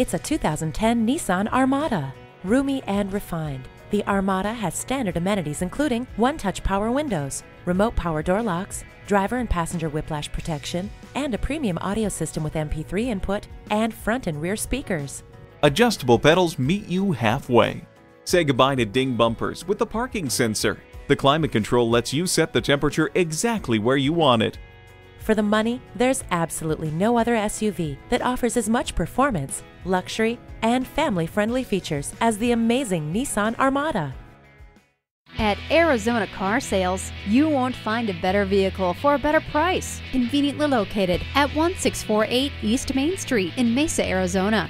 It's a 2010 Nissan Armada. Roomy and refined, the Armada has standard amenities including one-touch power windows, remote power door locks, driver and passenger whiplash protection, and a premium audio system with MP3 input and front and rear speakers. Adjustable pedals meet you halfway. Say goodbye to ding bumpers with the parking sensor. The climate control lets you set the temperature exactly where you want it. For the money, there's absolutely no other SUV that offers as much performance, luxury, and family friendly features as the amazing Nissan Armada. At Arizona Car Sales, you won't find a better vehicle for a better price. Conveniently located at 1648 East Main Street in Mesa, Arizona.